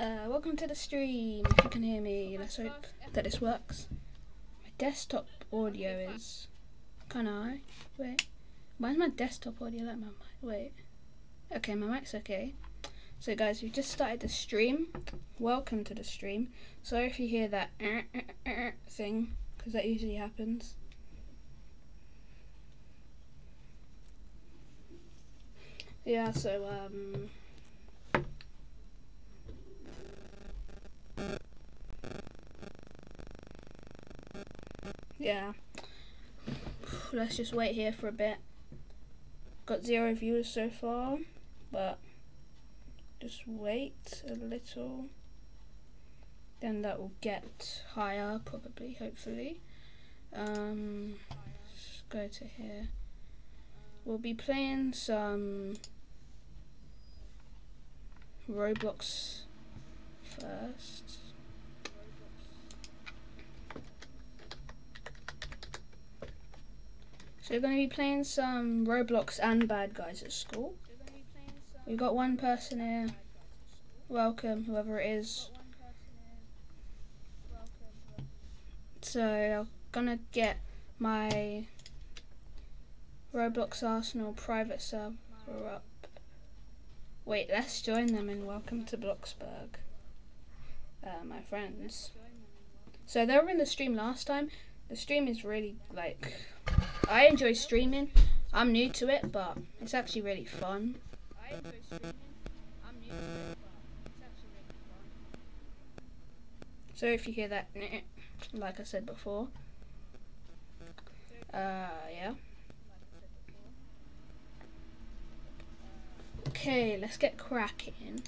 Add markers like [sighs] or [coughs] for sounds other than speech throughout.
Uh, welcome to the stream. If you can hear me, let's hope that this works. My desktop audio is Can I? Wait, why is my desktop audio like my mic? Wait. Okay, my mic's okay. So guys, we've just started the stream. Welcome to the stream. Sorry if you hear that [laughs] thing, because that usually happens. Yeah, so um yeah. Let's just wait here for a bit. Got zero viewers so far, but just wait a little. Then that will get higher, probably, hopefully. Um, let's go to here. We'll be playing some Roblox first. So we're going to be playing some Roblox and Bad Guys at school. We've got one person here. Welcome, whoever it is. So I'm gonna get my Roblox Arsenal private server up. Wait, let's join them and welcome to Bloxburg, uh, my friends. So they were in the stream last time. The stream is really like I enjoy streaming. I'm new to it, but it's actually really fun. So if you hear that, like I said before, uh, yeah. Okay, let's get cracking.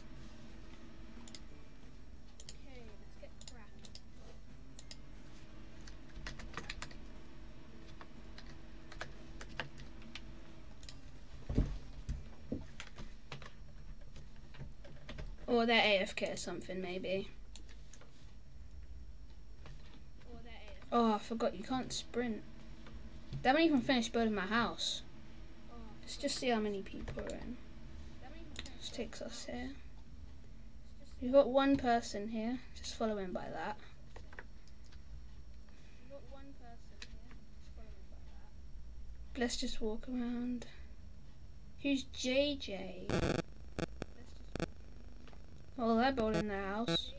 Or they're AFK or something, maybe. Oh, I forgot you can't sprint. They haven't even finished building my house. Let's just see how many people are in. This takes us here. We've got one person here, just following by that. Let's just walk around. Who's JJ? Well, they're building their house.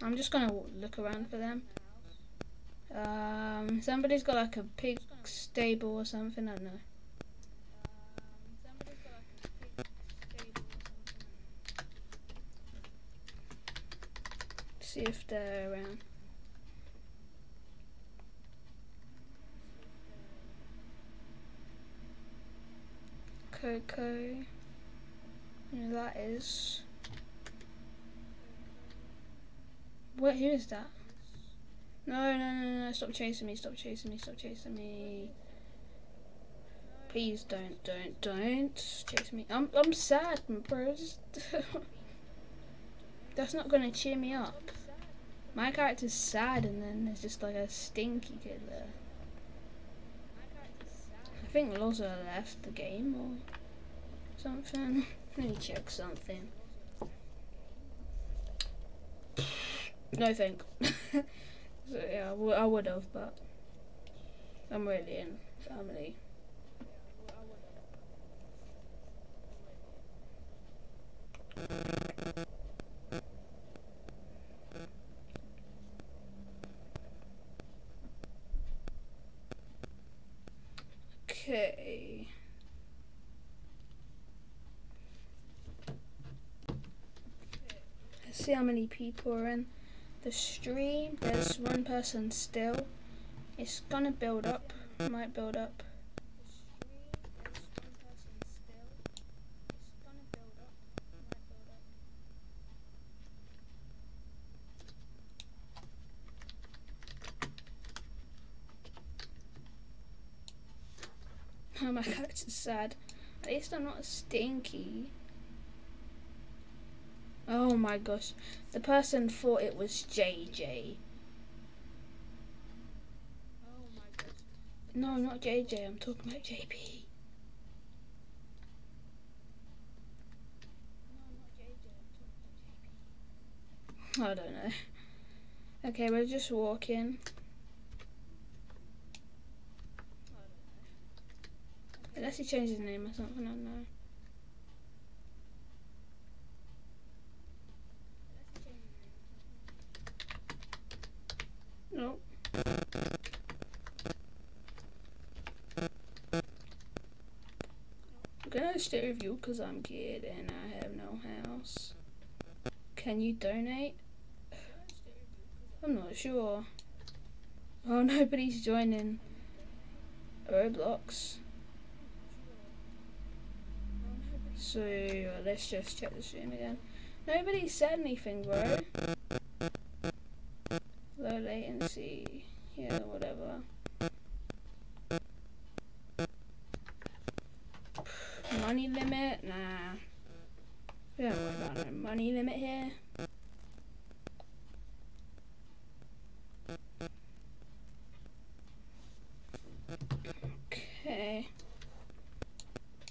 I'm just gonna look around for them. Um, somebody's got like a pig stable or something. I don't know. See if they're around. Coco. That is. What? Who is that? No, no, no, no! Stop chasing me! Stop chasing me! Stop chasing me! Please don't, don't, don't chase me. I'm, I'm sad, bro. [laughs] That's not gonna cheer me up. My character's sad, and then there's just like a stinky kid there. I think Loza left the game or something. [laughs] Let me check something. [sighs] No thank. [laughs] so yeah, I would have, but I'm really in family. Okay. see how many people are in the stream. There's one person still. It's gonna build up. Might build up. [laughs] Oh my it's sad. At least I'm not stinky. Oh my gosh. The person thought it was JJ. No, not JJ. I'm talking about JP. No, not JJ. I don't know. Okay, we're just walking. Unless he changed his name or something, I don't know. Nope. I'm gonna stay with you because I'm kid and I have no house. Can you donate? I'm not sure. Oh, [laughs] nobody's joining Roblox. So let's just check the stream again. Nobody said anything, bro. About no money limit here. Okay.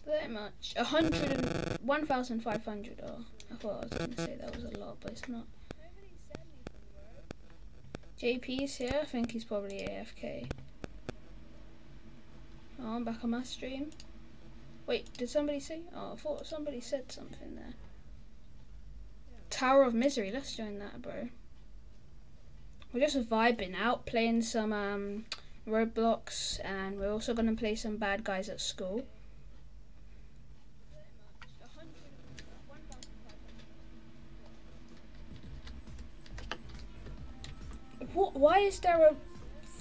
That much. A hundred and one thousand five hundred. Oh, I thought I was gonna say that was a lot, but it's not. JP's here. I think he's probably AFK. Oh, I'm back on my stream. Wait, did somebody say? Oh, I thought somebody said something there. Tower of Misery. Let's join that, bro. We're just vibing out, playing some um, Roblox, and we're also gonna play some bad guys at school. What? Why is there a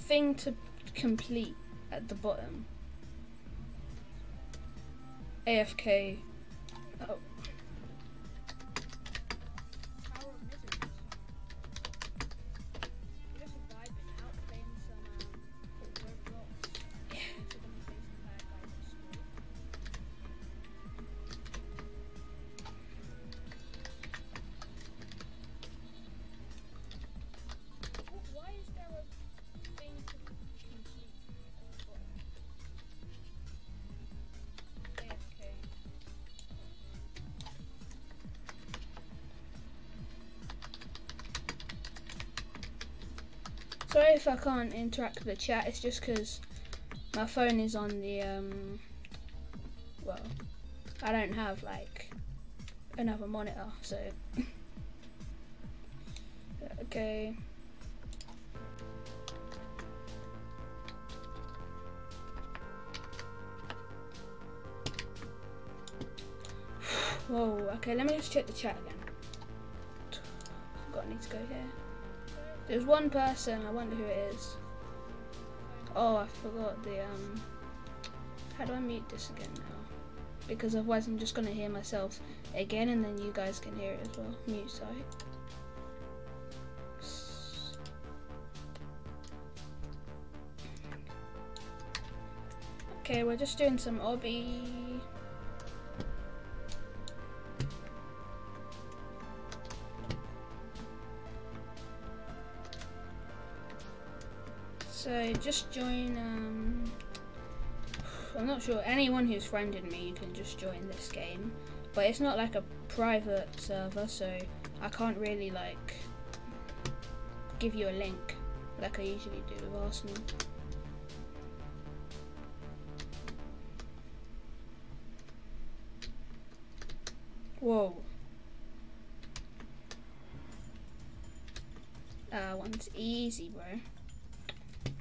thing to complete at the bottom? AFK. Oh. I can't interact with the chat, it's just because my phone is on the, um, well, I don't have like another monitor, so. [laughs] okay. [sighs] Whoa, okay, let me just check the chat again. I Forgot I need to go here. There's one person, I wonder who it is. Oh, I forgot the, um, how do I mute this again now? Because otherwise I'm just to hear myself again and then you guys can hear it as well. Mute site. Okay, we're just doing some obby. Just join, um, I'm not sure, anyone who's friended me, you can just join this game. But it's not like a private server, so I can't really like give you a link like I usually do with Arsenal. Whoa. Uh, one's easy, bro.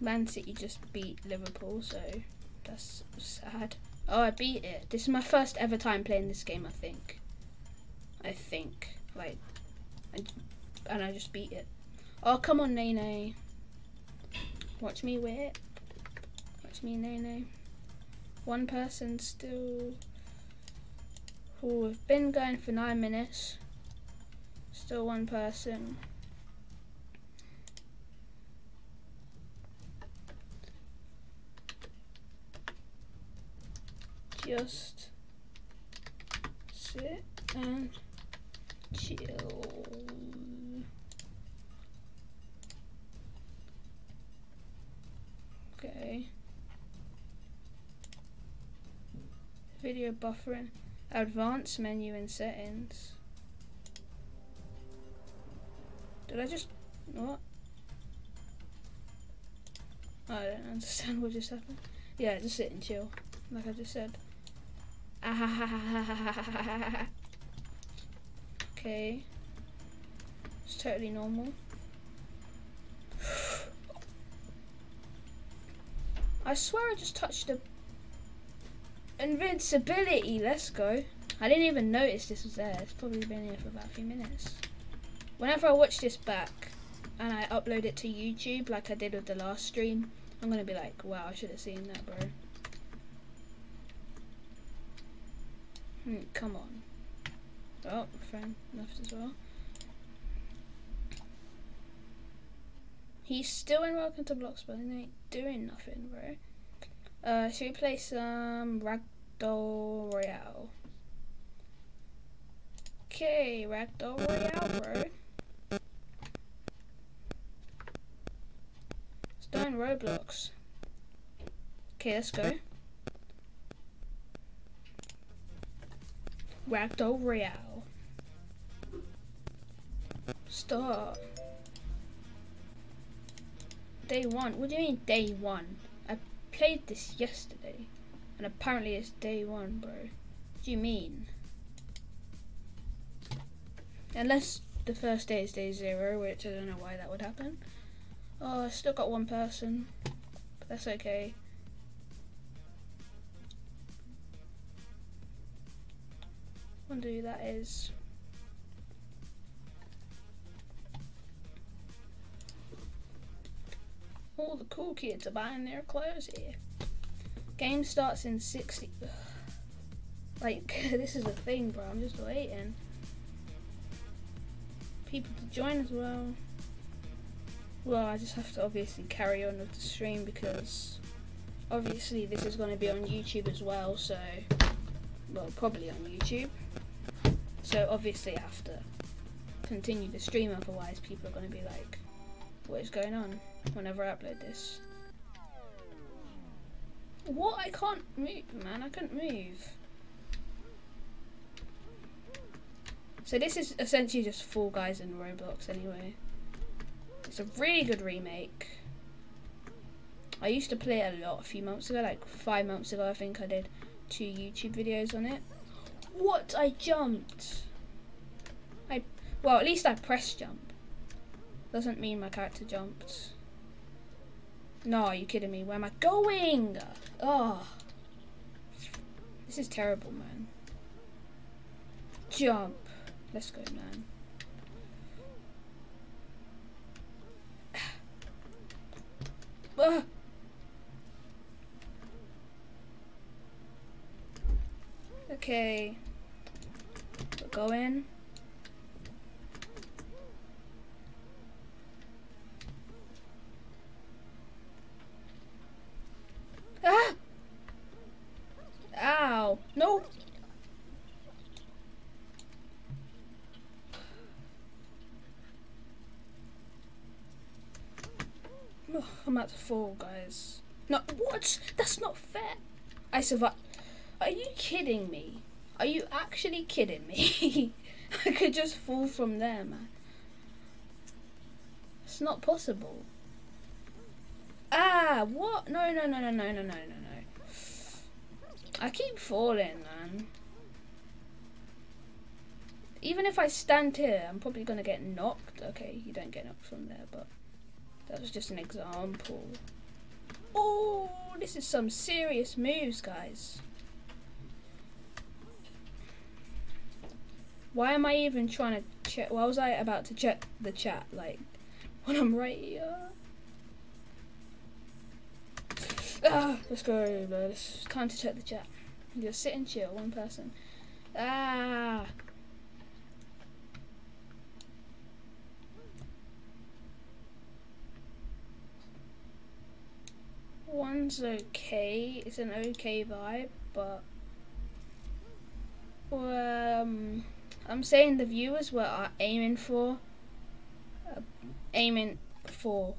Man City just beat Liverpool, so that's sad. Oh, I beat it. This is my first ever time playing this game, I think. I think. Like, and I just beat it. Oh, come on, Nene. Watch me wait. Watch me, Nene. One person still. Oh, we've been going for nine minutes. Still one person. Just sit and chill. Okay. Video buffering. Advanced menu and settings. Did I just what? I don't understand [laughs] what just happened. Yeah, just sit and chill, like I just said. [laughs] okay. It's totally normal. I swear I just touched the invincibility. Let's go. I didn't even notice this was there. It's probably been here for about a few minutes. Whenever I watch this back and I upload it to YouTube like I did with the last stream, I'm going to be like, wow, I should have seen that, bro. Hmm, come on. Oh, friend left as well. He's still in Welcome to Blocks, but he ain't doing nothing, bro. Uh, should we play some Ragdoll Royale? Okay, Ragdoll Royale, bro. In Roblox. Okay, let's go. Ragdoll Royale. Stop. Day one. What do you mean day one? I played this yesterday. And apparently it's day one, bro. What do you mean? Unless the first day is day zero, which I don't know why that would happen. Oh, I still got one person. But that's okay. Who that is. All the cool kids are buying their clothes here. Game starts in 60. Like, [laughs] this is a thing, bro. I'm just waiting. People to join as well. Well, I just have to obviously carry on with the stream because obviously this is going to be on YouTube as well, so. Well, probably on YouTube. So obviously I have to continue the stream, otherwise people are going to be like, what is going on? whenever I upload this. What? I can't move, man. I couldn't move. So this is essentially just Fall Guys in Roblox anyway. It's a really good remake. I used to play it a lot a few months ago, like five months ago I think I did two YouTube videos on it. What? I jumped. I, well at least I pressed jump. Doesn't mean my character jumped. No, are you kidding me? Where am I going? Oh. This is terrible, man. Jump. Let's go, man. [sighs] Ah. Okay. We're going. Ah! Ow. No. I'm about to fall, guys. No, what? That's not fair. I survived. Are you kidding me? Are you actually kidding me? [laughs] I could just fall from there, man. It's not possible. Ah, what? No, no, no, no, no, no, no, no, no. I keep falling, man. Even if I stand here, I'm probably going to get knocked. Okay, you don't get knocked from there, but that was just an example. Oh, this is some serious moves, guys. Why am I even trying to check? Why was I about to check the chat? Like, when I'm right here. Ah, let's go, It's time to check the chat. Just sit and chill, one person. Ah. One's okay. It's an okay vibe, but um, I'm saying the viewers were aiming for, uh, aiming for.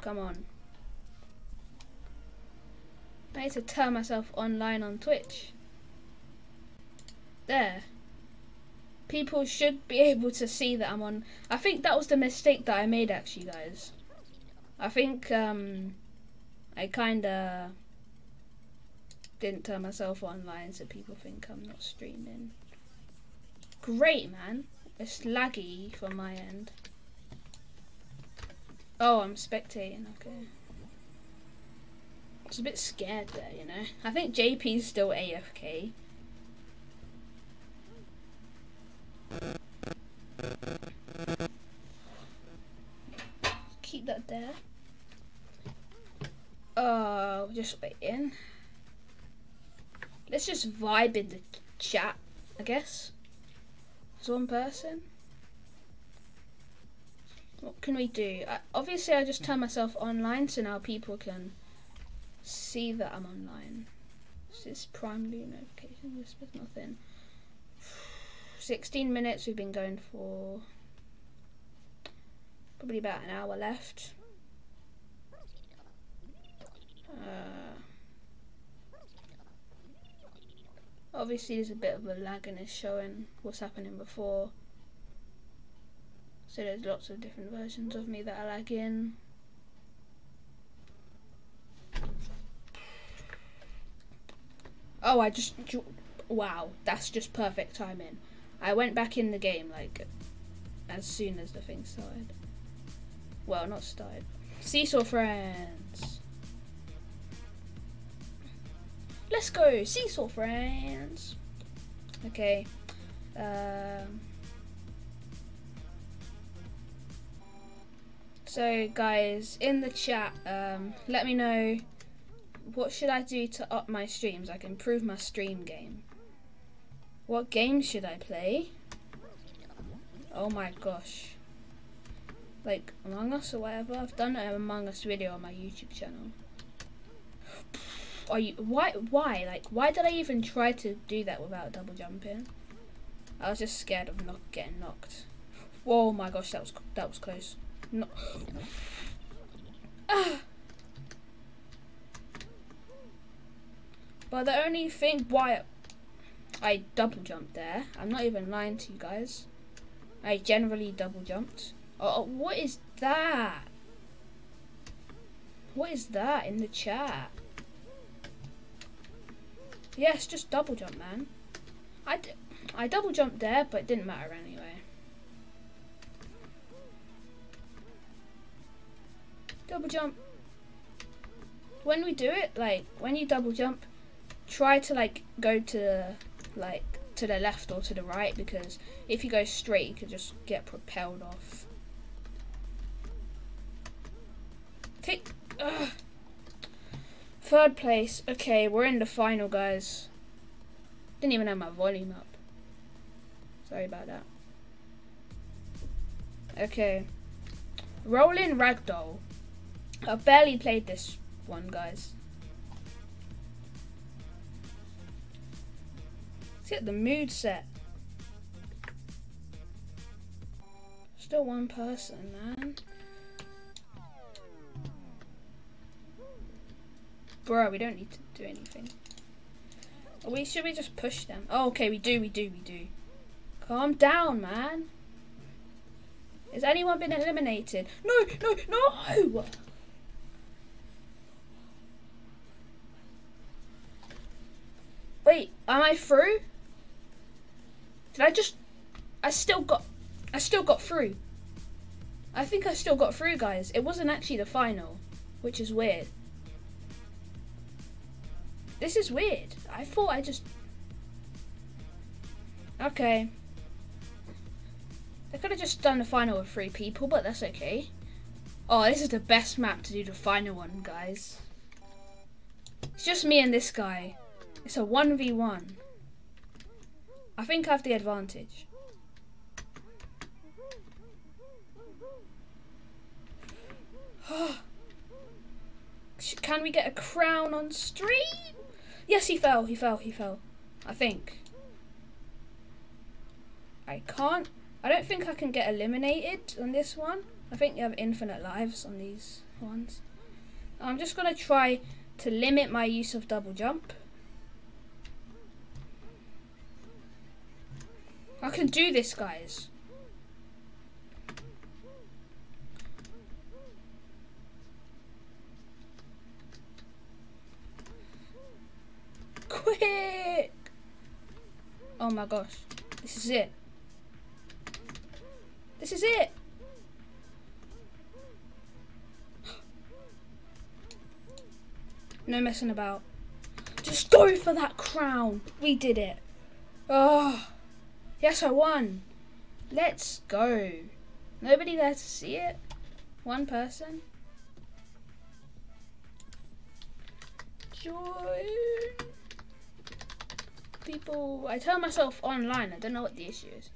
Come on. I need to turn myself online on Twitch. There. people should be [laughs] able to see that I'm on. I think that was the mistake that I made actually, guys. I think um, I kind of didn't turn myself online so people think I'm not streaming. Great, man. It's laggy from my end. Oh, I'm spectating, okay. I was a bit scared there, you know. I think JP's still AFK. Keep that there. Oh, just waiting. Let's just vibe in the chat, I guess. As one person. What can we do? I, obviously, I just turn myself online so now people can see that I'm online. This is primary notification. This was nothing. [sighs] 16 minutes we've been going for. Probably about an hour left. Uh, obviously there's a bit of a lag in this showing what's happening before. So there's lots of different versions of me that are lagging. Oh, I just... Wow, that's just perfect timing. I went back in the game, like, as soon as the thing started. Well, not started. Seesaw friends. Let's go, seesaw friends. Okay. Um, so, guys, in the chat, um, let me know what should I do to up my streams? I can improve my stream game. What game should I play? Oh my gosh. Like Among Us or whatever. I've done an Among Us video on my YouTube channel. Are you why why like why did I even try to do that without double jumping? I was just scared of not getting knocked. Oh my gosh, that was that was close. No. [sighs] But the only thing why I double jumped there, I'm not even lying to you guys. I generally double jumped. Oh, oh, what is that? What is that in the chat? Yes, just double jump, man. I, I double jumped there, but it didn't matter anyway. Double jump. When we do it, like, when you double jump, try to like go to like to the left or to the right because if you go straight you could just get propelled off. Take ugh. Third place. Okay, we're in the final, guys. Didn't even have my volume up. Sorry about that. Okay. Rolling Ragdoll. I've barely played this one, guys. Let's get the mood set. Still one person, man. Bro, we don't need to do anything. Are we should we just push them? Oh, okay, we do, we do, we do. Calm down, man. Has anyone been eliminated? No, no, no! Wait, am I through? Did I just... I still got... I still got through. I think I still got through, guys. It wasn't actually the final, which is weird. This is weird. I thought I just... Okay. They could have just done the final with three people, but that's okay. Oh, this is the best map to do the final one, guys. It's just me and this guy. It's a 1v1. I think I have the advantage. [sighs] Can we get a crown on stream? Yes, he fell, he fell, he fell. I think. I can't. I don't think I can get eliminated on this one. I think you have infinite lives on these ones. I'm just going to try to limit my use of double jump. I can do this, guys. Quick! Oh my gosh. This is it. This is it. No messing about. Just go for that crown. We did it. Oh. Yes, I won. Let's go. Nobody there to see it? One person? Join. People, I tell myself online. I don't know what the issue is.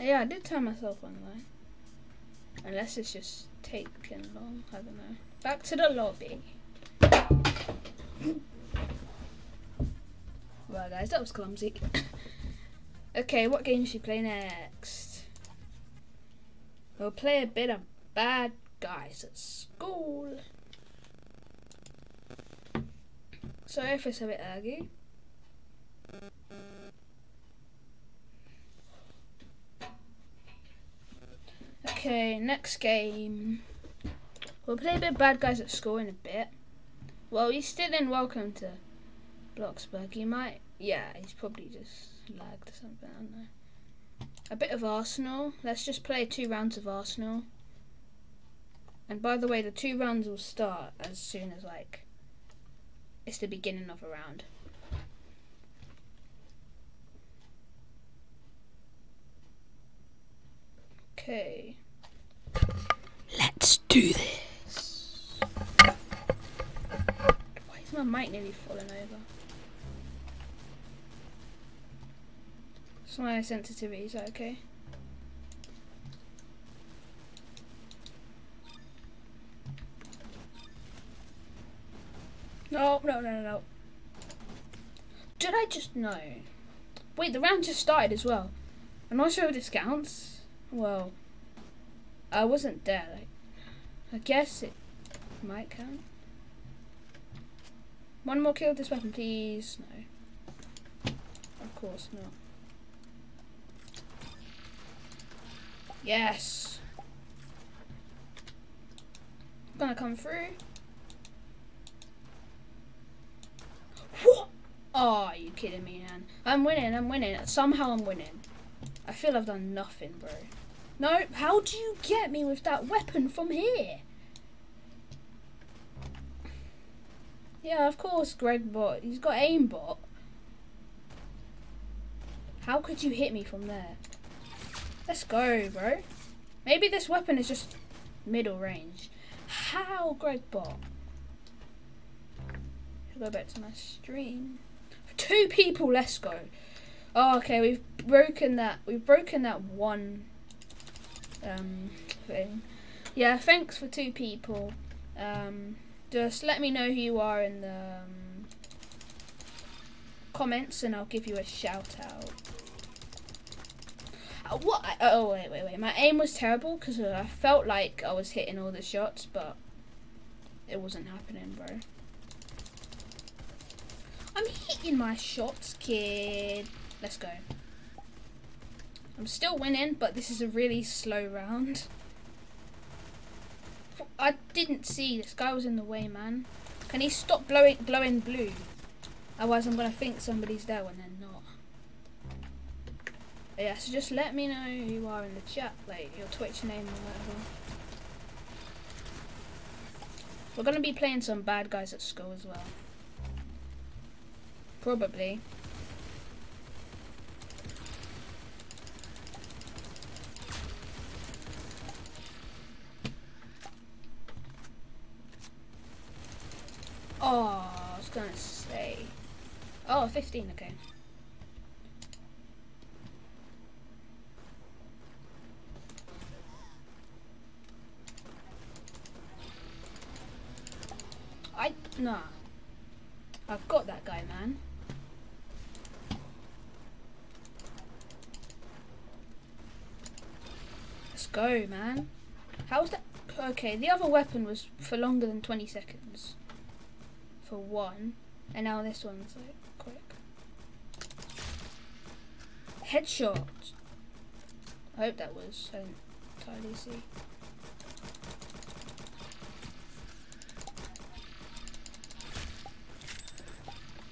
Yeah, I did turn myself online. Unless it's just taking long. I don't know. Back to the lobby. [coughs] well, guys, that was clumsy. [coughs] okay, what game should we play next? We'll play a bit of Bad Guys at School. Sorry if it's a bit laggy. Okay, next game. We'll play a bit of Bad Guys at School in a bit. Well, he's still in Welcome to Bloxburg. He might, yeah, he's probably just lagged or something, I don't know. A bit of Arsenal. Let's just play two rounds of Arsenal. And by the way, the two rounds will start as soon as, like, it's the beginning of a round. Okay. Let's do this. Why is my mic nearly falling over? It's my sensitivity, is that okay? No, no, no, no. Did I just know? Wait, the round just started as well. I'm not sure if this counts. Well, I wasn't there. Like, I guess it might count. One more kill with this weapon, please. No. Of course not. Yes. Gonna come through. What? Oh, are you kidding me, man? I'm winning, I'm winning. Somehow I'm winning. I feel I've done nothing, bro. No, how do you get me with that weapon from here? Yeah, of course, Greg bot. He's got aimbot. How could you hit me from there? Let's go, bro. Maybe this weapon is just middle range. How, Greg bot? go back to my stream. Two people, let's go. Oh, okay, we've broken that. We've broken that one um, thing. Yeah, thanks for two people. Um, just let me know who you are in the um, comments, and I'll give you a shout out. Uh, what? oh wait, wait, wait. My aim was terrible because I felt like I was hitting all the shots, but it wasn't happening, bro. I'm hitting my shots, kid. Let's go. I'm still winning, but this is a really slow round. I didn't see this guy was in the way, man. Can he stop blowing blue? Otherwise, I'm gonna think somebody's there when they're not. But yeah, so just let me know who you are in the chat, like your Twitch name or whatever. We're gonna be playing some bad guys at school as well. Probably. Oh, I was gonna say. Oh, 15, okay. I, nah. I've got that guy, man. Go, man. How's that? Okay, the other weapon was for longer than 20 seconds for one, and now this one's like quick. Headshot. I hope that was. I didn't entirely see.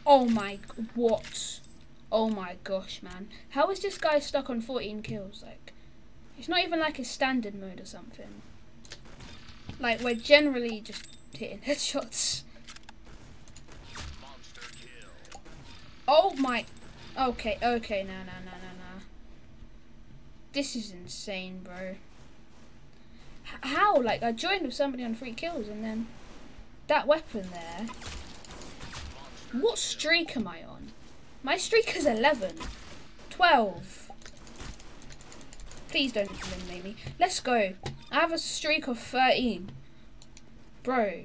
Oh my, what? Oh my gosh, man. How is this guy stuck on 14 kills? Like, it's not even like a standard mode or something. Like, we're generally just hitting headshots. Oh my. Okay, okay, no, no, no, no, no. This is insane, bro. H how? Like, I joined with somebody on three kills and then that weapon there. What streak am I on? My streak is 11. 12. Please don't eliminate me. Let's go. I have a streak of 13. Bro.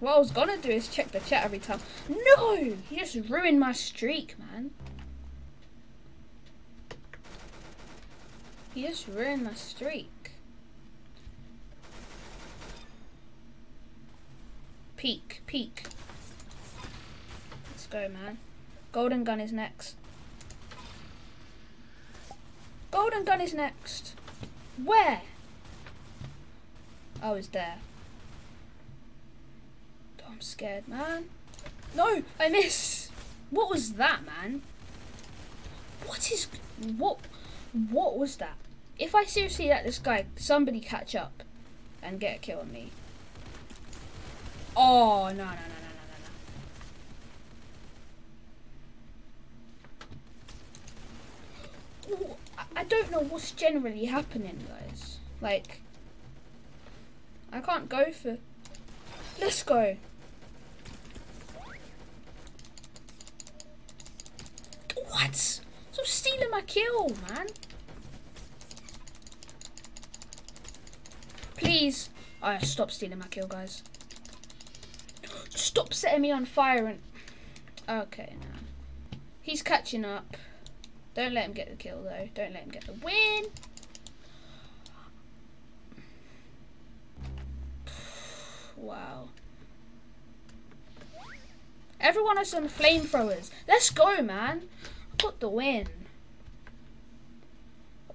What I was gonna do is check the chat every time. No! He just ruined my streak, man. He just ruined my streak. Peek, peek. Let's go, man. Golden gun is next. Golden gun is next. Where? Oh, it's there. Oh, I'm scared, man. No, I miss. What was that, man? What is what? What was that? If I seriously let this guy, somebody catch up and get a kill on me, Oh, no, no, no, no, no, no. Ooh, I don't know what's generally happening, guys. Like, I can't go for... Let's go. What? Stop stealing my kill, man. Please. Oh, stop stealing my kill, guys. Stop setting me on fire and... Okay, now. He's catching up. Don't let him get the kill, though. Don't let him get the win. [sighs] Wow. Everyone has some flamethrowers. Let's go, man. I got the win.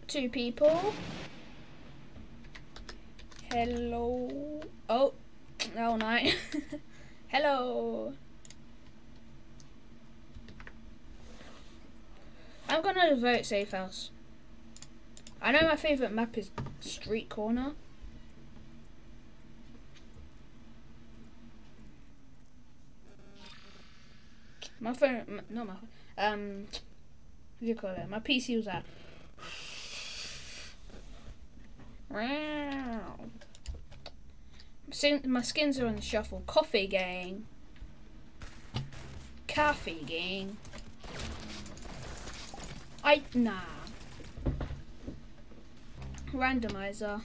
two people. Hello. Oh. No. [laughs] Hello. I'm gonna vote safe house. I know my favourite map is Street Corner. My phone, not my, um, what do you call it? My PC was at. My skins are on the shuffle. Coffee gang. Coffee gang. I nah. Randomizer.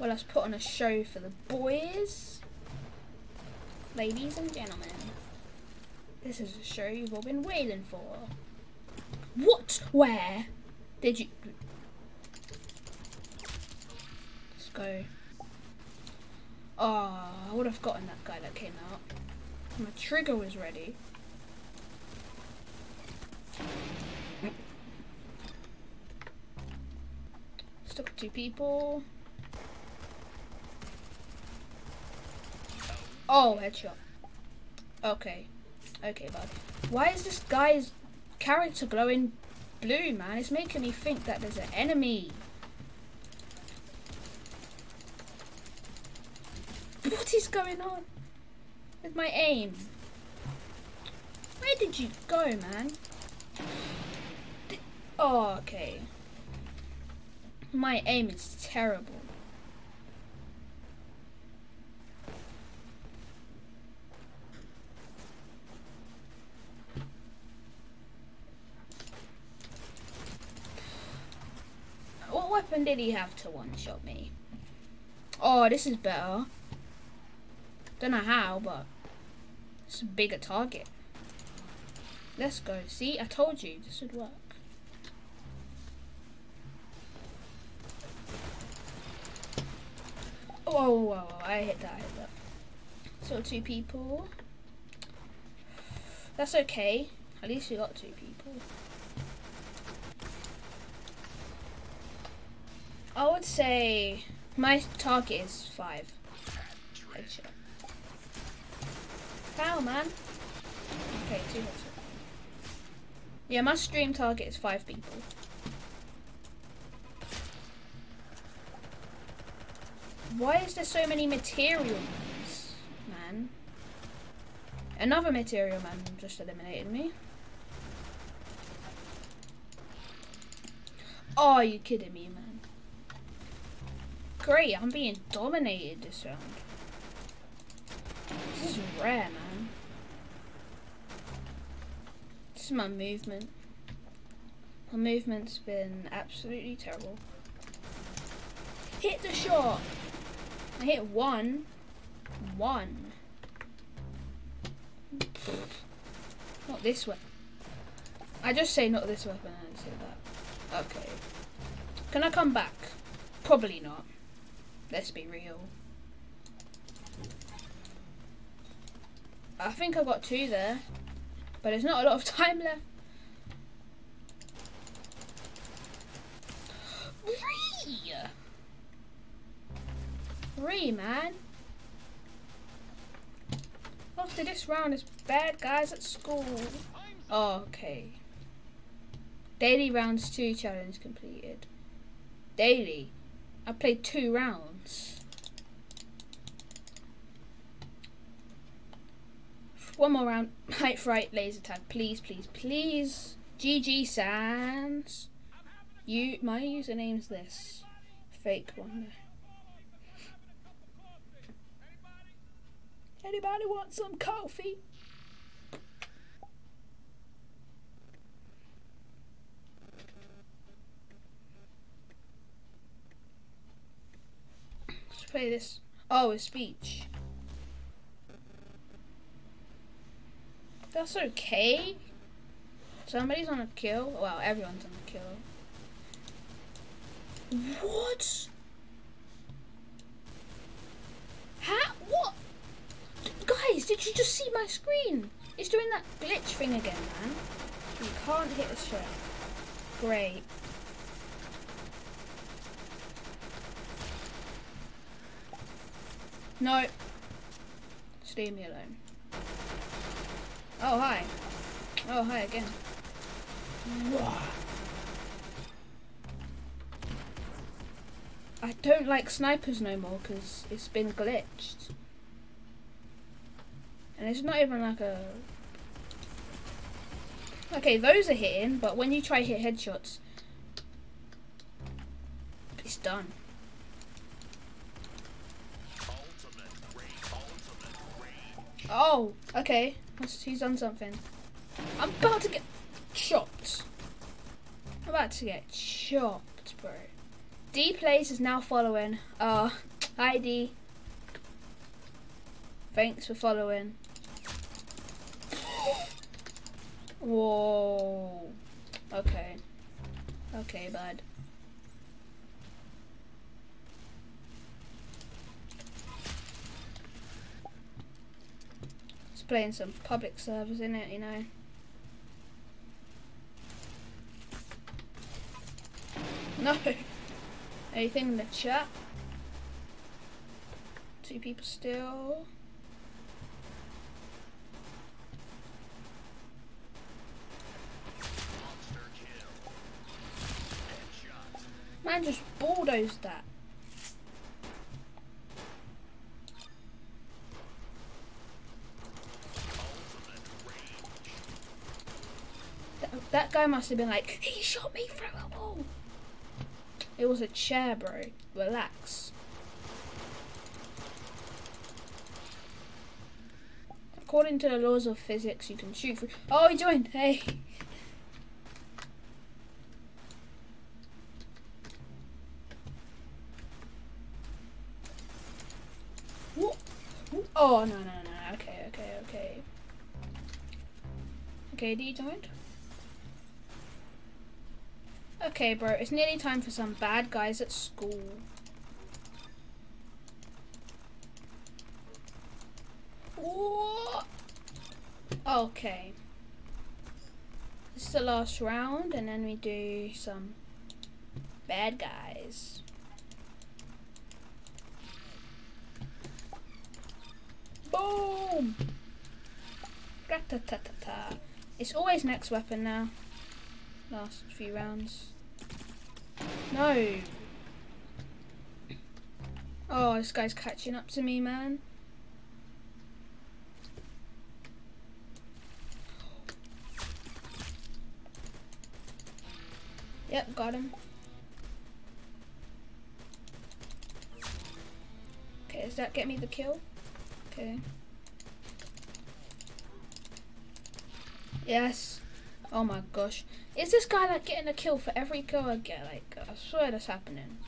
Well, let's put on a show for the boys. Ladies and gentlemen. This is a show you've all been waiting for. What? Where? Did you Let's go. Oh, I would have gotten that guy that came out. My trigger was ready. Stuck two people. Oh, headshot. Okay. Okay, bud. Why is this guy's character glowing blue, man? It's making me think that there's an enemy. What is going on with my aim? Where did you go, man? Oh, okay. My aim is terrible. What weapon did he have to one-shot me? Oh, this is better. Don't know how, but it's a bigger target. Let's go. See, I told you this would work. Oh, Whoa, whoa, whoa, I hit that, I hit that. So two people. That's okay. At least we got two people. I would say my target is five. Headshot. Foul, man. Okay, two headshots. Yeah, my stream target is five people. Why is there so many material mans, man? Another material man just eliminated me. Oh, are you kidding me, man? Great, I'm being dominated this round. This is rare, man. This is my movement. My movement's been absolutely terrible. Hit the shot! I hit one. One. Not this way. I just say not this weapon and say that. Okay. Can I come back? Probably not. Let's be real. I think I got two there. But there's not a lot of [laughs] time left. Three! Three, man. After this round is bad guys at school. Oh, okay. Daily rounds two challenge completed. Daily. I played two rounds. One more round. Height fright laser tag. Please, please, please. GG Sans. You my username's this. Fake one Anybody want some coffee? Let's play this. Oh, a speech. That's okay. Somebody's on a kill. Well, everyone's on a kill. What? How? What? Guys, did you just see my screen? It's doing that glitch thing again, man. You can't hit a shot. Great. No. Just leave me alone. Oh, hi. Oh, hi again. I don't like snipers no more because it's been glitched. And it's not even like a... Okay, those are hitting, but when you try hit headshots, it's done. Oh, okay. He's done something. I'm about to get chopped. I'm about to get chopped, bro. D Place is now following. Uh, hi D. Thanks for following. Whoa. Okay. Okay, bud. Playing some public servers in it, you know. No. [laughs] Anything in the chat? Two people still. Man just bulldozed that. that. That guy must have been like, he shot me through a wall. It was a chair, bro. Relax. According to the laws of physics, you can shoot through. Oh, he joined. Hey. Oh, no, no, no. Okay, okay, okay. Okay, D joined. Okay, bro. It's nearly time for some bad guys at school. Okay. This is the last round, and then we do some bad guys. Boom! It's always next weapon now. Last few rounds. No! Oh, this guy's catching up to me, man. Yep, got him. Okay, does that get me the kill? Okay. Yes. Oh my gosh. Is this guy like getting a kill for every kill I get? Like, I swear that's happening.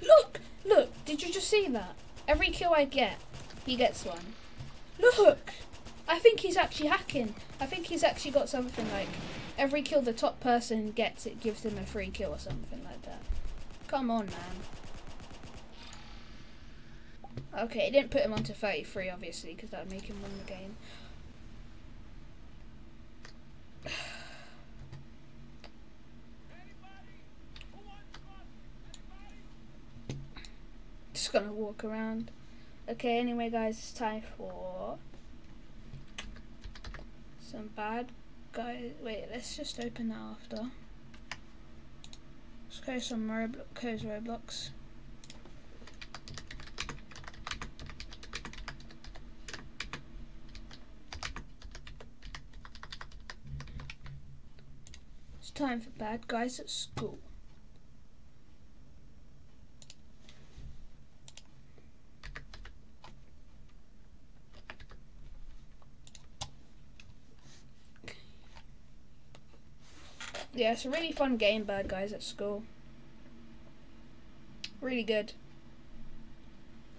Look! Look! Did you just see that? Every kill I get, he gets one. Look! I think he's actually hacking. I think he's actually got something like every kill the top person gets, it gives them a free kill or something like that. Come on, man. Okay, it didn't put him onto 33, obviously, because that would make him win the game. [sighs] Just gonna walk around. Okay, anyway, guys, it's time for some bad guys. Wait, let's just open that after. Let's go some Roblox, Roblox. Time for bad guys at school. Yeah, it's a really fun game, Bad Guys at School. Really good.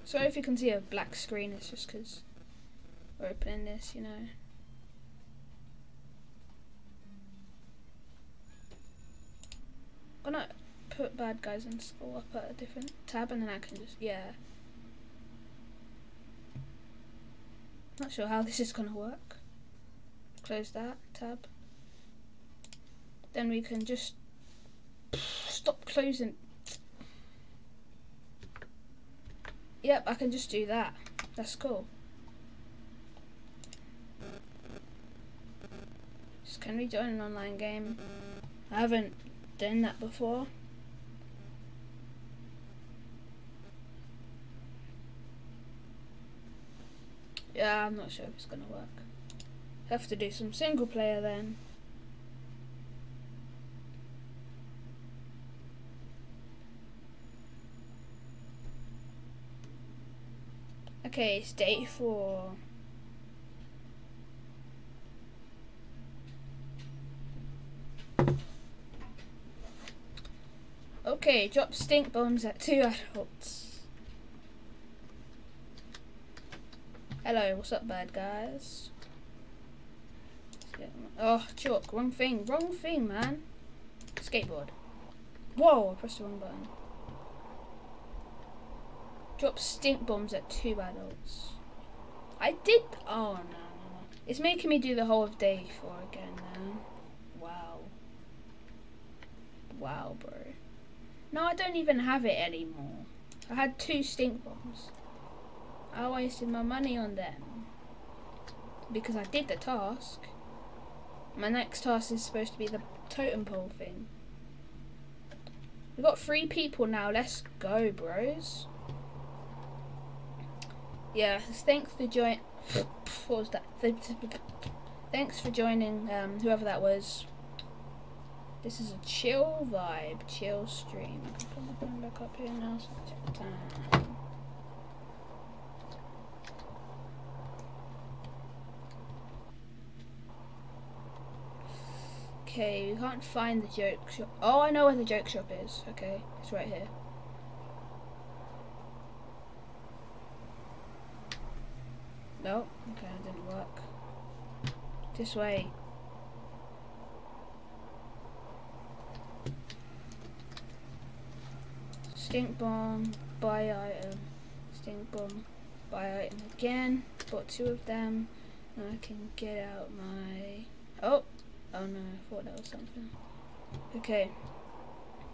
Sorry if you can see a black screen, it's just because we're opening this, you know. Gonna put Bad Guys in School up at a different tab and then I can just, yeah. Not sure how this is gonna work. Close that tab then we can just stop closing. Yep, I can just do that. That's cool. Just can we join an online game? I haven't done that before. Yeah, I'm not sure if it's gonna work. Have to do some single player then. Okay, it's day four. Okay, drop stink bombs at two adults. Hello, what's up, bad guys? Oh, chalk, wrong thing, wrong thing, man. Skateboard. Whoa, I pressed the wrong button. Drop stink bombs at two adults. I did. Oh no. It's making me do the whole of day four again now. Wow. Wow, bro. No, I don't even have it anymore. I had two stink bombs. I wasted my money on them. Because I did the task. My next task is supposed to be the totem pole thing. We've got three people now. Let's go, bros. Yeah, thanks for join. [laughs] What was that? [laughs] Thanks for joining, um, whoever that was. This is a chill vibe, chill stream. Back up here now. Time. Okay, we can't find the joke shop. Oh, I know where the joke shop is. Okay, it's right here. No, okay, it didn't work. This way. Stink bomb, buy item, stink bomb, buy item again. Bought two of them. And I can get out my. Oh, oh no! I thought that was something. Okay.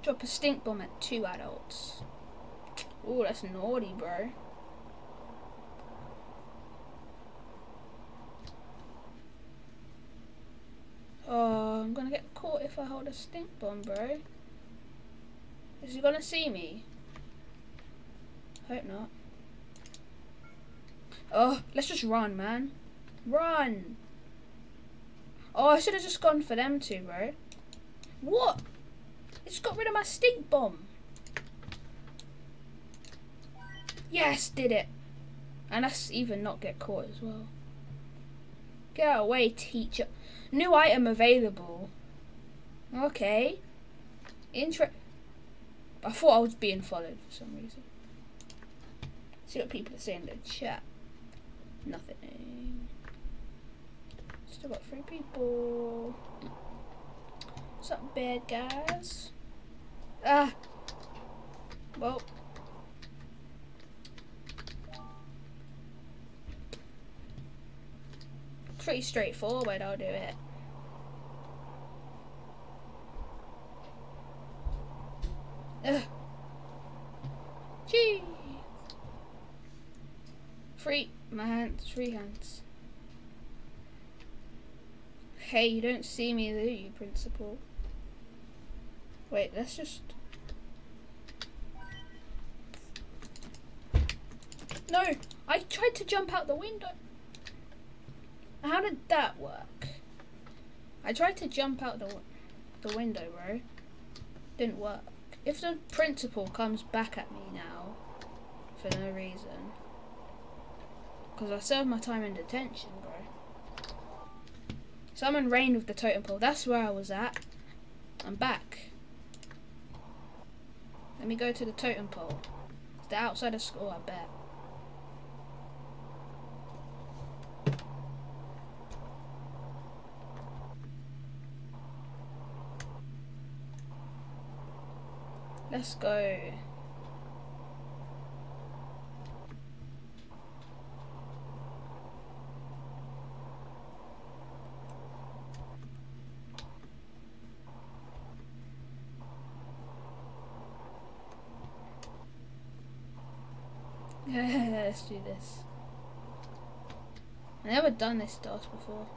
Drop a stink bomb at two adults. Oh, that's naughty, bro. Oh, I'm gonna get caught if I hold a stink bomb, bro. Is he gonna see me? I hope not. Oh, let's just run, man. Run! Oh, I should have just gone for them two, bro. What? It just got rid of my stink bomb. Yes, did it. And that's even not get caught as well. Get away, teacher. New item available. Okay. Inter. I thought I was being followed for some reason. See what people are saying in the chat. Nothing. Still got three people. What's up, bad guys? Ah. Well. Pretty straightforward, I'll do it. Ugh. Gee. Free my hands, free hands. Hey, you don't see me, do you, principal? Wait, let's just... No! I tried to jump out the window! How did that work? I tried to jump out the, the window, bro. Didn't work. If the principal comes back at me now, for no reason, because I served my time in detention, bro. Summon Rain with the totem pole. That's where I was at. I'm back. Let me go to the totem pole. It's the outside of school, I bet. Let's go. Let's do this. I've never done this dance before.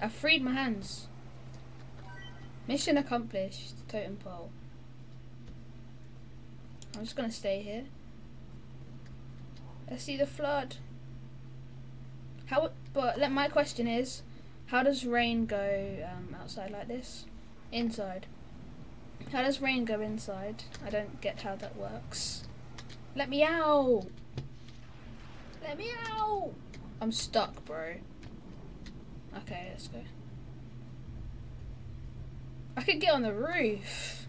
I freed my hands. Mission accomplished. Totem pole. I'm just gonna stay here. Let's see the flood. How? But my question is, how does rain go um, outside like this? Inside. How does rain go inside? I don't get how that works. Let me out! Let me out! I'm stuck, bro. Okay, let's go. I could get on the roof.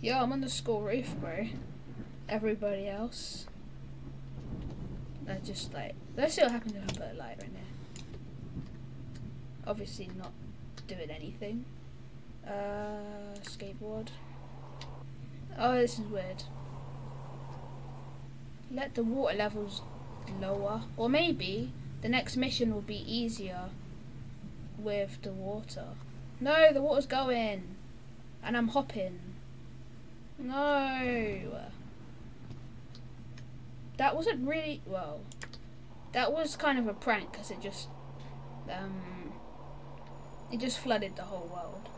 Yo, I'm on the school roof, bro. Everybody else. I just like, let's see what happens if I put a light right now. Obviously not doing anything. Uh, skateboard. Oh, this is weird. Let the water levels lower. Or maybe the next mission will be easier with the water. No, the water's going. And I'm hopping. No. That wasn't really, well, that was kind of a prank because it just, um, it just flooded the whole world.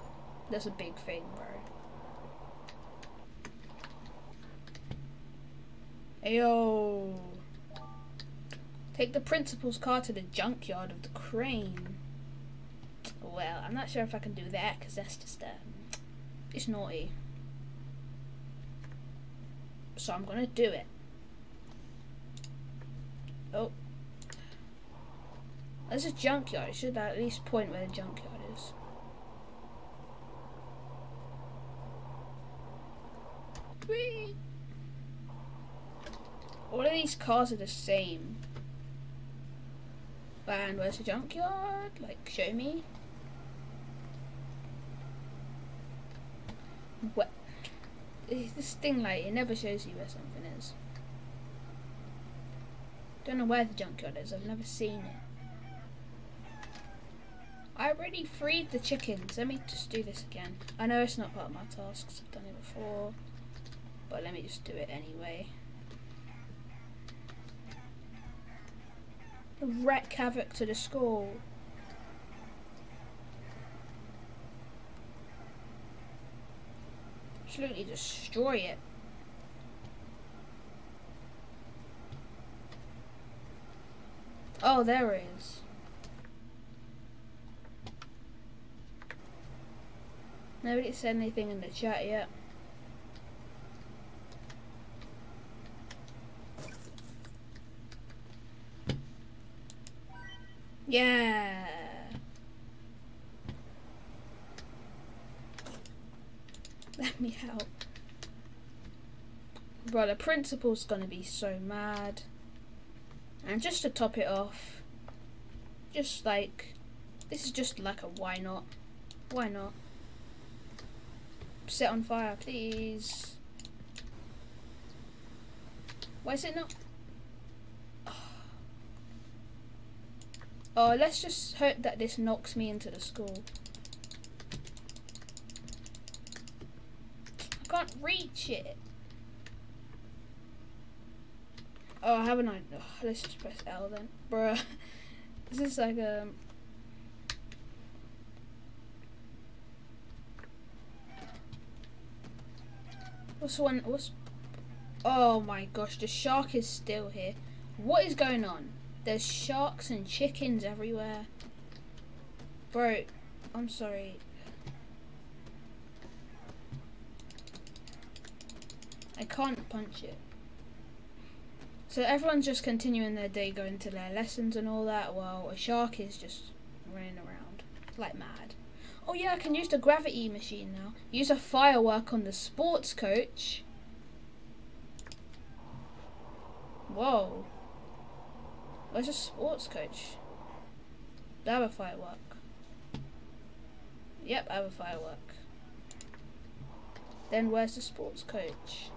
That's a big thing, bro. Ayo. Take the principal's car to the junkyard of the crane. Well, I'm not sure if I can do that because that's just um, it's naughty. So I'm gonna do it. Oh. There's a junkyard. It should at least point where the junkyard is. All of these cars are the same. And where's the junkyard? Like, show me. What? This thing, like, it never shows you where something is. Don't know where the junkyard is. I've never seen it. I already freed the chickens. Let me just do this again. I know it's not part of my tasks. I've done it before. But let me just do it anyway. Wreck havoc to the school. Absolutely destroy it. Oh, there it is. Nobody said anything in the chat yet. Yeah. Let me help. Bro, the principal's gonna be so mad. And just to top it off, just like, this is just like a why not? Why not? Set on fire, please. Why is it not? Oh, let's just hope that this knocks me into the school. I can't reach it. Oh, I haven't I? Oh, [sighs] let's just press L then. Bruh. [laughs] this is like um What's one what's Oh my gosh, the shark is still here. What is going on? There's sharks and chickens everywhere. Bro, I'm sorry. I can't punch it. So everyone's just continuing their day, going to their lessons and all that, while a shark is just running around like mad. Oh yeah, I can use the gravity machine now. Use a firework on the sports coach. Whoa. Oh, where's the sports coach? I have a firework? Yep, I have a firework. Then where's the sports coach?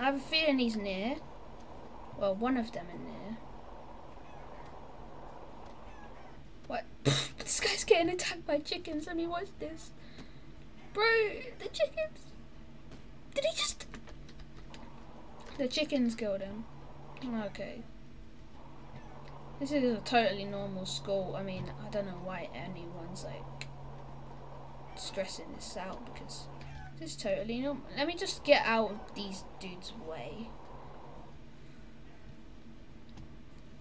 I have a feeling he's near. Well, one of them is near. What? [laughs] this guy's getting attacked by chickens. Let me watch this. Bro, the chickens. Did he just... The chickens killed him. Okay. This is a totally normal school. I mean, I don't know why anyone's like stressing this out because this is totally normal. Let me just get out of these dudes' way.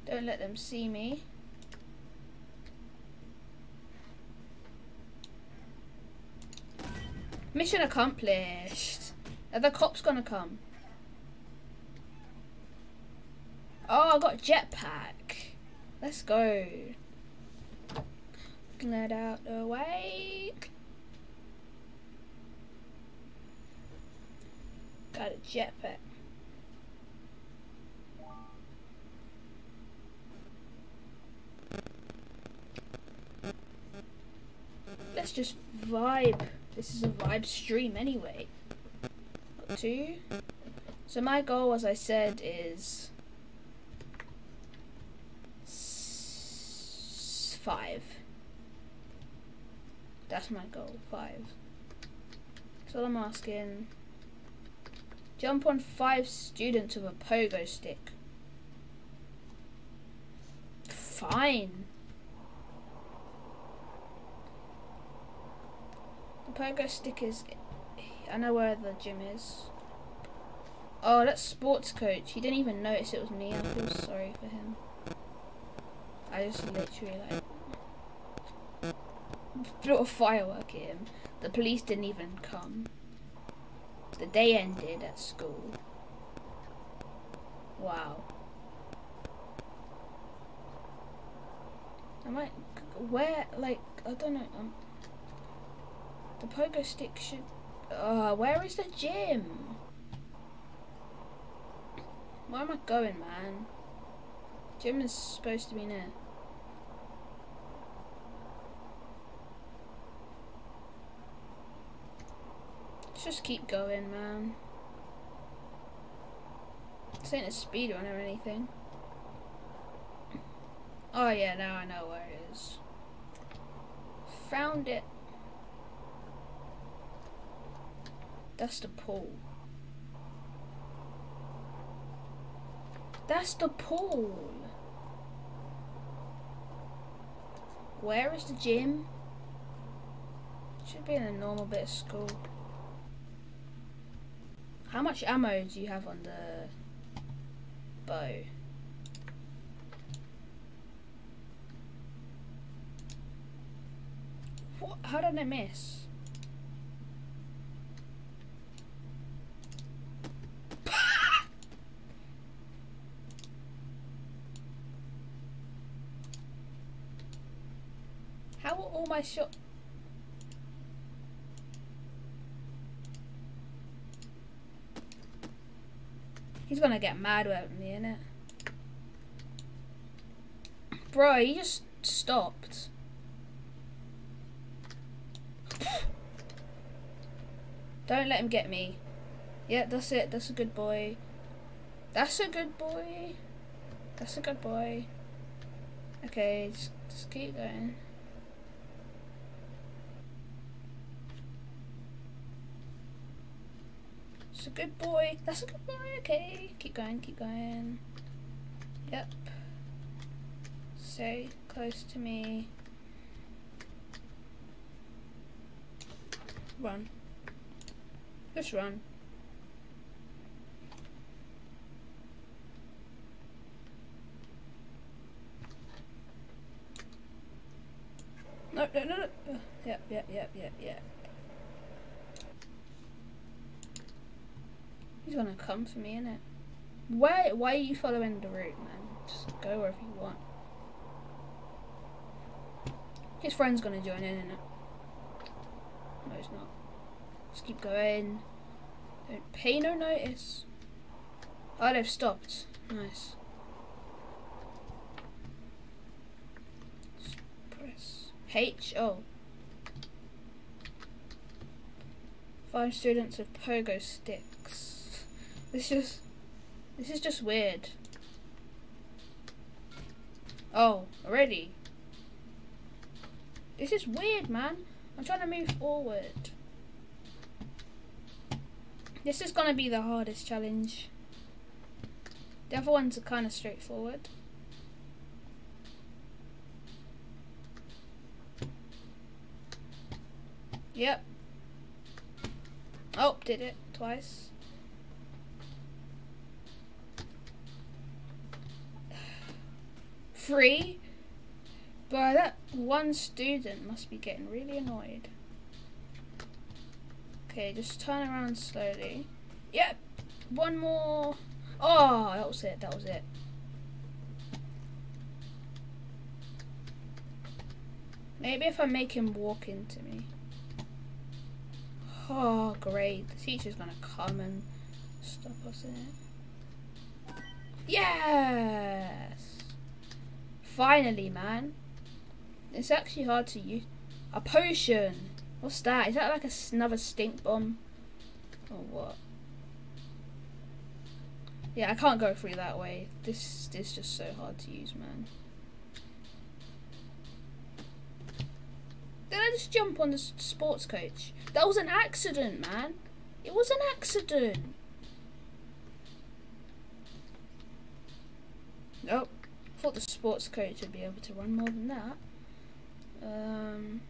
Don't let them see me. Mission accomplished. Are the cops gonna come? Oh, I got jetpack. Let's go. Let out the way. Got a jetpack. Let's just vibe. This is a vibe stream anyway. Got two. So my goal, as I said, is five. That's my goal, five. So I'm asking. Jump on five students with a pogo stick. Fine. The pogo stick is... I know where the gym is. Oh, that's sports coach. He didn't even notice it was me. I feel sorry for him. I just literally like... Blew a firework at him. The police didn't even come. The day ended at school. Wow. I might, where, like, I don't know, um, the pogo stick should, uh, where is the gym? Where am I going, man? Gym is supposed to be near. Just keep going, man. This ain't a speed run or anything. Oh yeah, now I know where it is. Found it. That's the pool. That's the pool. Where is the gym? Should be in a normal bit of school. How much ammo do you have on the bow? How did I miss? [laughs] How are all my shot? He's gonna get mad with me, innit? Bro, he just stopped. Don't let him get me. Yeah, that's it. That's a good boy. That's a good boy. That's a good boy. Okay, just, just keep going. That's a good boy. That's a good boy. Okay, keep going, keep going. Yep. Stay close to me. Run. Just run. No, no, no, no. Yep, yep, yep, yep, yep. He's gonna come for me, innit? Why, why are you following the route, man? Just go wherever you want. His friend's gonna join in, innit? No, he's not. Just keep going. Don't pay no notice. Oh, they've stopped. Nice. Just press H. Oh. Five students with pogo sticks. This is this is just weird. Oh, already. This is weird, man. I'm trying to move forward. This is going to be the hardest challenge. The other ones are kind of straightforward. Yep. Oh, did it twice. Three? But that one student must be getting really annoyed. Okay, just turn around slowly. Yep, one more. Oh, that was it, that was it. Maybe if I make him walk into me. Oh, great. The teacher's gonna come and stop us in it. Yes! Finally, man. It's actually hard to use. A potion! What's that? Is that like another stink bomb? Or what? Yeah, I can't go through that way. This, this is just so hard to use, man. Did I just jump on the sports coach? That was an accident, man. It was an accident. Nope. Thought the sports coach would be able to run more than that. Um...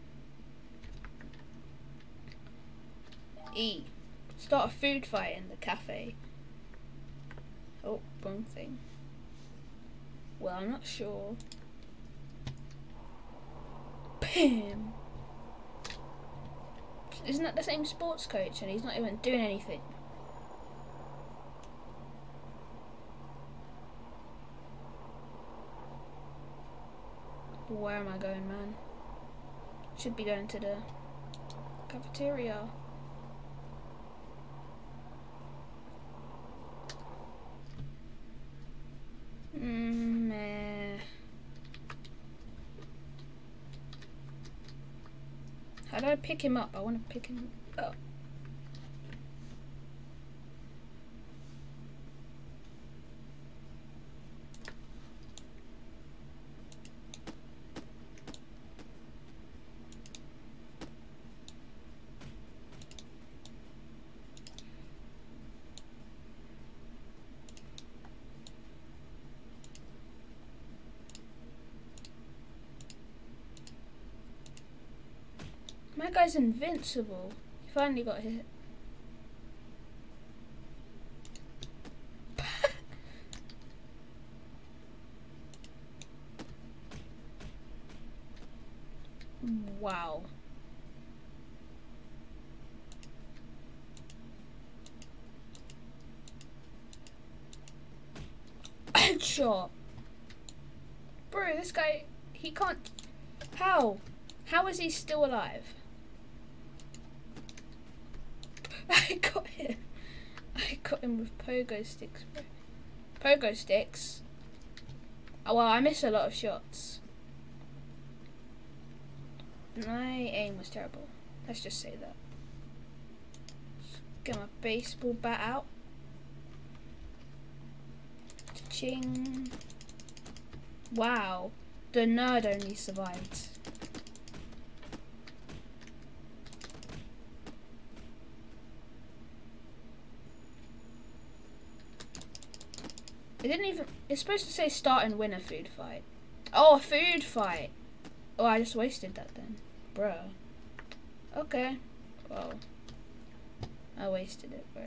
E. Start a food fight in the cafe. Oh, wrong thing. Well, I'm not sure. Pim! Isn't that the same sports coach and he's not even doing anything? Where am I going, man? Should be going to the cafeteria. Mm. How do I pick him up? I want to pick him up. Guy's invincible. He finally got hit. [laughs] wow. [coughs] Headshot. Bro, this guy, he can't. How? How is he still alive? [laughs] I got him. I got him with pogo sticks, bro. Pogo sticks. Oh, well, I miss a lot of shots. My aim was terrible. Let's just say that. get my baseball bat out. Ching. Wow. The nerd only survived. It didn't even. It's supposed to say start and win a food fight. Oh, a food fight. Oh, I just wasted that then, bro. Okay. Well, I wasted it, bro.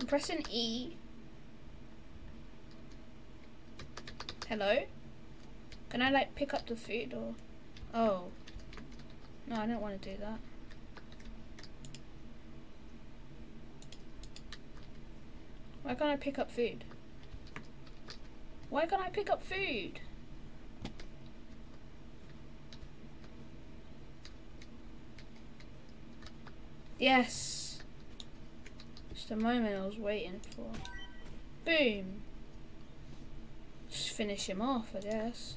I'm pressing E. Hello? Can I like pick up the food or? Oh. No, I don't want to do that. Why can't I pick up food? Why can't I pick up food? Yes. Just a moment I was waiting for. Boom. Just finish him off, I guess.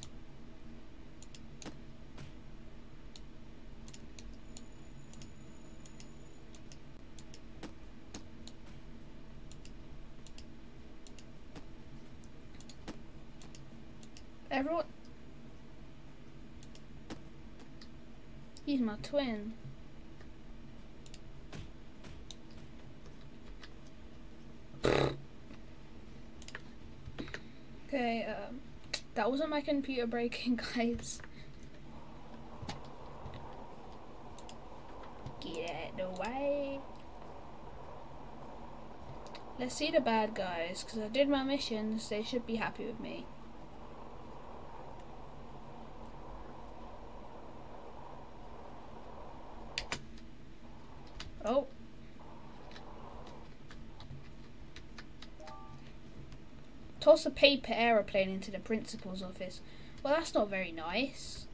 Everyone. He's my twin. okay, um, that wasn't my computer breaking, [laughs] guys. Get out the way. Let's see the bad guys, because I did my missions, they should be happy with me. Oh. Toss a paper aeroplane into the principal's office. Well, that's not very nice.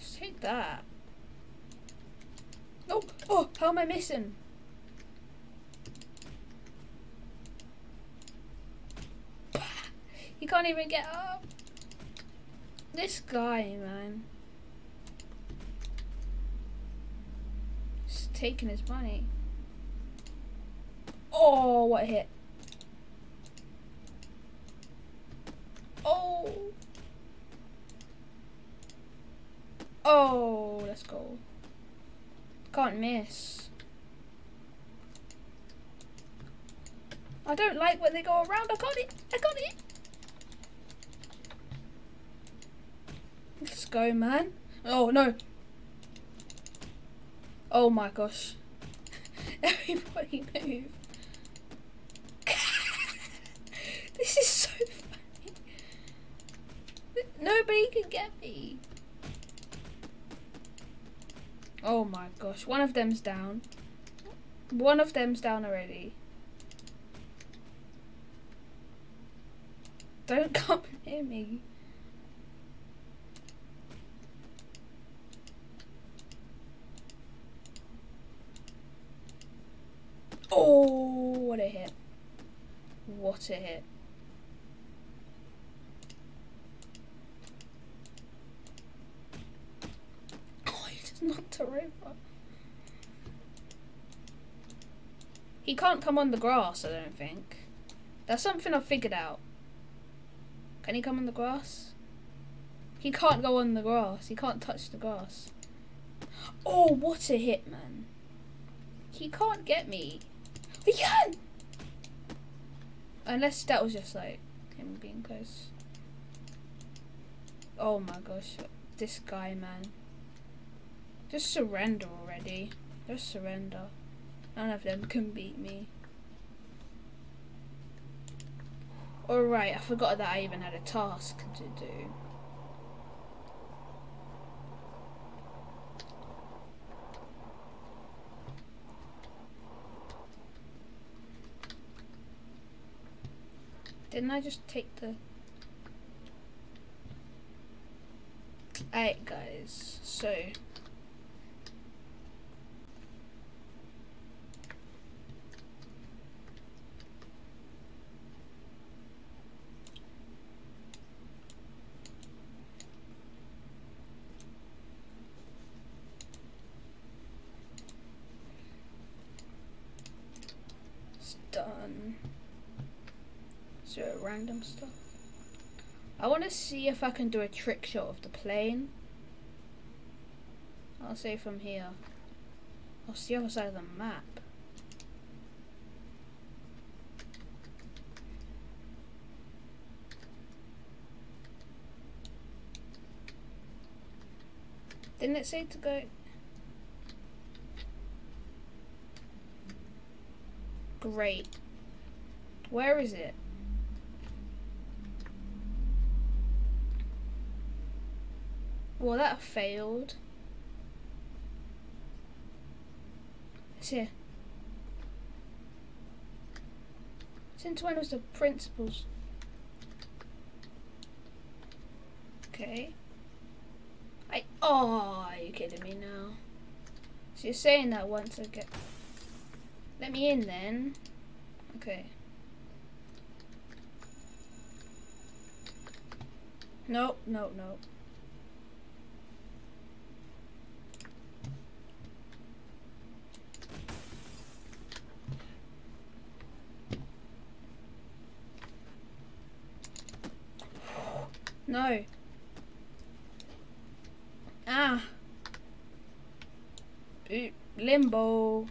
Just take that. Oh, oh, how am I missing? He can't even get up. This guy, man. Just taking his money. Oh, what a hit. Oh. Oh, let's go. Can't miss. I don't like when they go around. I got it. I got it. Let's go, man. Oh, no. Oh my gosh. [laughs] Everybody move. [laughs] this is so funny. Nobody can get me. Oh my gosh. One of them's down. One of them's down already. Don't [laughs] come near me. It hit? Oh, he just knocked her over. He can't come on the grass, I don't think. That's something I've figured out. Can he come on the grass? He can't go on the grass. He can't touch the grass. Oh, what a hit, man. He can't get me. He can! Unless that was just like him being close. Oh my gosh. This guy, man. Just surrender already. Just surrender. None of them can beat me. Alright, I forgot that I even had a task to do. Didn't I just take the... Alright guys, so... It's done. So random stuff. I want to see if I can do a trick shot of the plane. I'll say from here. What's the other side of the map? Didn't it say to go? Great. Where is it? Well, that failed. It's here. Since when was the principals? Okay. I. Oh, are you kidding me now? So you're saying that once I get. Let me in then. Okay. Nope, nope, nope. No. Ah. Limbo.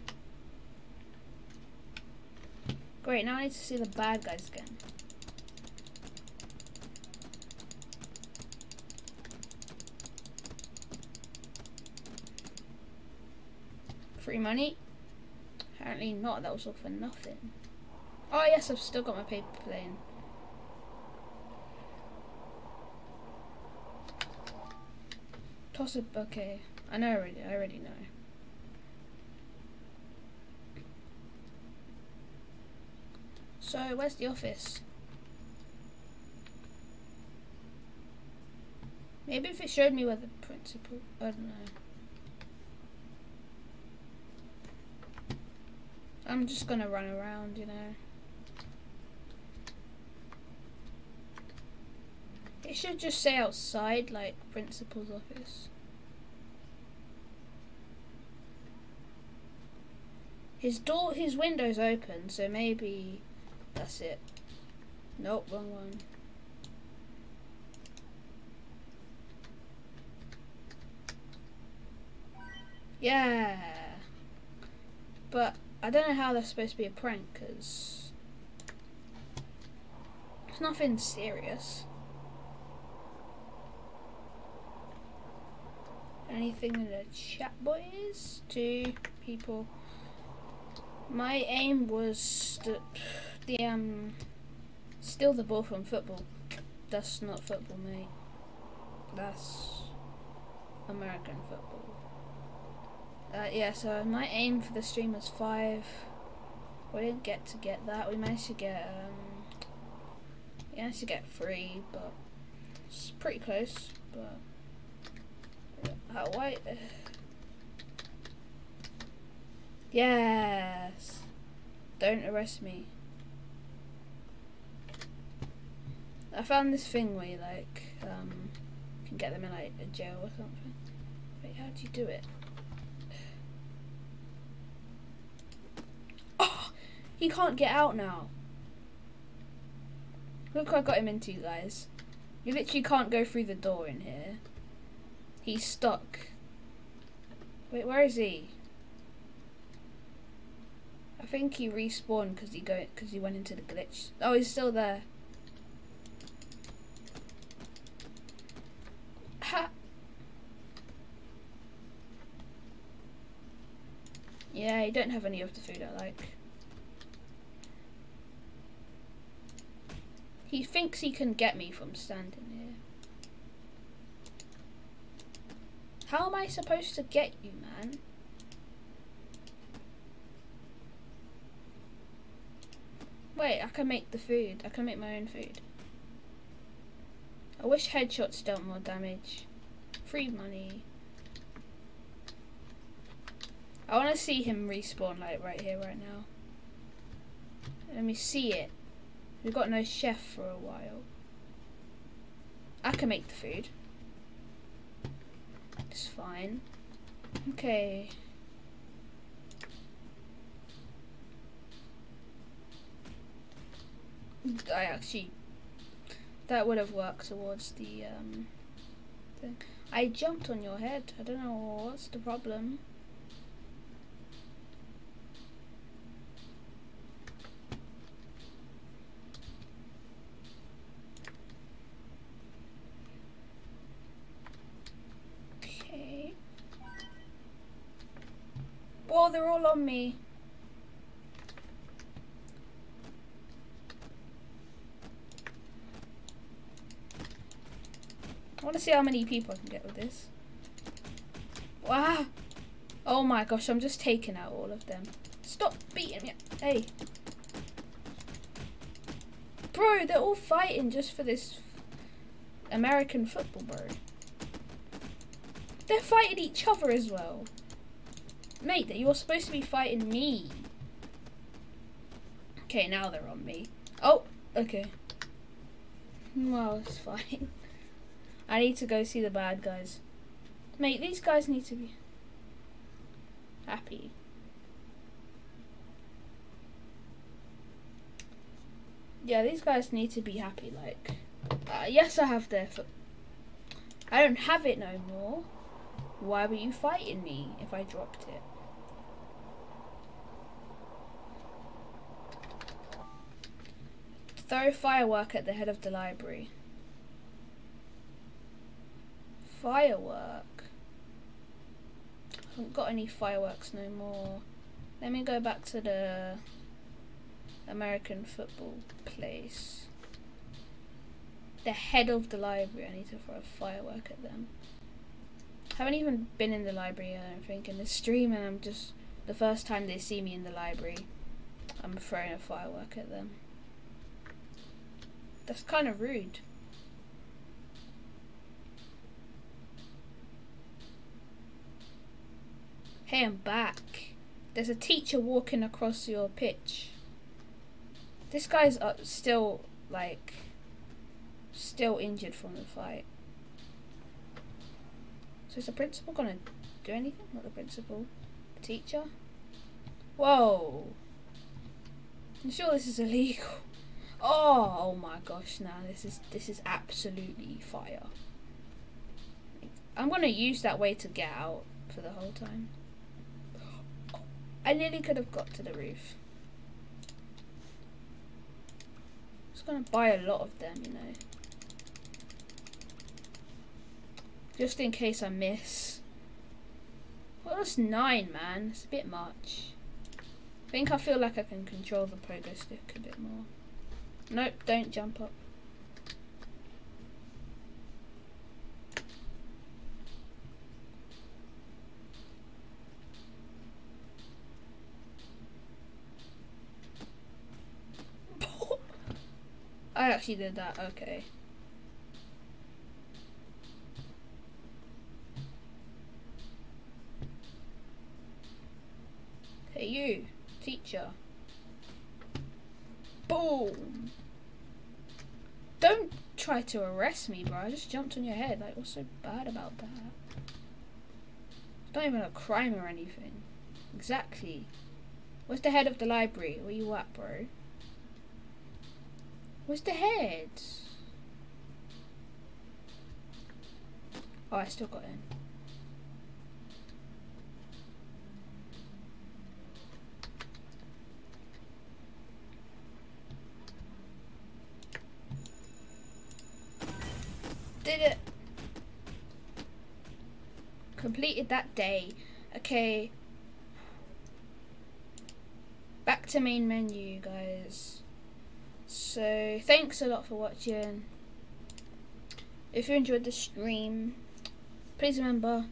Great, now I need to see the bad guys again. Free money? Apparently not, that was all for nothing. Oh yes, I've still got my paper plane. Toss it, okay. I know already, I already know. So, where's the office? Maybe if it showed me where the principal, I don't know. I'm just gonna run around, you know. It should just say outside, like principal's office. His door, his window's open, so maybe that's it. Nope, wrong one. Yeah. But I don't know how that's supposed to be a prank, because it's nothing serious. Anything in the chat, boys? Two people. My aim was to, the um, steal the ball from football. That's not football, mate. That's American football. Uh, yeah, so my aim for the stream was five. We didn't get to get that. We managed to get um, we managed to get three, but it's pretty close. But uh, why? Yes. Don't arrest me. I found this thing where you like um, can get them in like a jail or something. Wait, how do you do it? [sighs] Oh, he can't get out now. Look what I got him into, you guys. You literally can't go through the door in here. He's stuck. Wait, where is he? I think he respawned because he go because he went into the glitch. Oh, he's still there. Ha. Yeah, he don't have any of the food I like. He thinks he can get me from standing here. How am I supposed to get you, man? Wait, I can make the food. I can make my own food. I wish headshots dealt more damage. Free money. I want to see him respawn like right here, right now. Let me see it. We've got no chef for a while. I can make the food. It's fine. Okay. I actually that would have worked towards the um, thing. I jumped on your head. I don't know what's the problem. Okay. Whoa, they're all on me. I want to see how many people I can get with this. Wow. Oh my gosh, I'm just taking out all of them. Stop beating me. Hey. Bro, they're all fighting just for this American football, bro. They're fighting each other as well. Mate, that you're supposed to be fighting me. Okay, now they're on me. Oh, okay. Well, it's fine. [laughs] I need to go see the bad guys. Mate, these guys need to be happy. Yeah, these guys need to be happy. Like, uh, yes, I have their foot. I don't have it no more. Why were you fighting me if I dropped it? Throw firework at the head of the library. firework. I haven't got any fireworks no more. Let me go back to the American football place. The head of the library. I need to throw a firework at them. I haven't even been in the library, I don't think, in the stream, and I'm just the first time they see me in the library, I'm throwing a firework at them. That's kind of rude. Hey, I'm back. There's a teacher walking across your pitch. This guy's uh, still, like, still injured from the fight. So is the principal gonna do anything? Not the principal. The teacher? Whoa. I'm sure this is illegal. Oh, oh my gosh, now this is this is absolutely fire. I'm gonna use that way to get out for the whole time. I nearly could have got to the roof. Just gonna buy a lot of them, you know. Just in case I miss. Well, that's nine, man. It's a bit much. I think I feel like I can control the pogo stick a bit more. Nope, don't jump up. [laughs] I actually did that, okay. Hey you, teacher. Boom! Don't try to arrest me, bro. I just jumped on your head. Like, what's so bad about that? It's not even a crime or anything. Exactly. Where's the head of the library? Where you at, bro? Where's the head? Oh, I still got in. Did it. Completed that day. Okay. Back to main menu, guys. So, thanks a lot for watching. If you enjoyed the stream, please remember,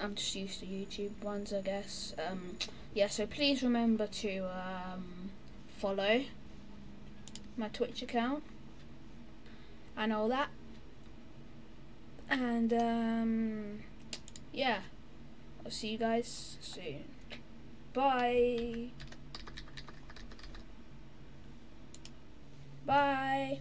I'm just used to YouTube ones, I guess. Um, yeah, so please remember to um, follow my Twitch account and all that. And um, yeah, I'll see you guys soon. Bye. Bye.